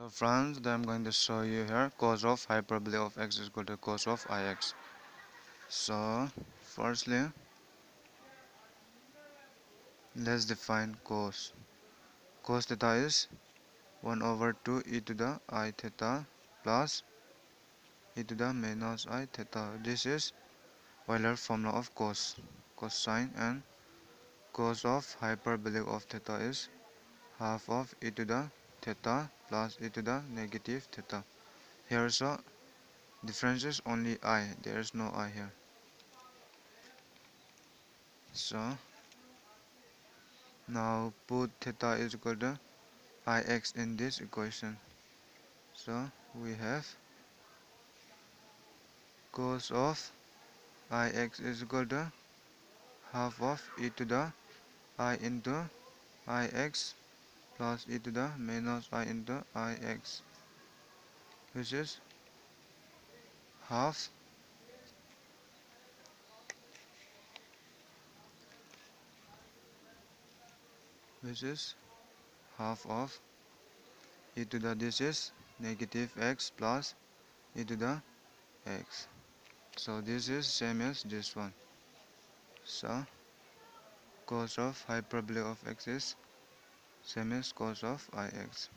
Hello friends, then I'm going to show you here cos of hyperbole of x is equal to cos of ix. So firstly, let's define cos. Cos theta is 1 over 2 e to the i theta plus e to the minus i theta. This is Euler formula of cos, cosine and cos of hyperbolic of theta is half of e to the theta plus e to the negative theta. Here so difference is only i, there is no i here. So now put theta is equal to ix in this equation. So we have cos of ix is equal to half of e to the i into ix plus e to the minus i into ix which is half which is half of e to the this is negative x plus e to the x. So this is same as this one. So cos of hyperbolic of x is same as cos of ix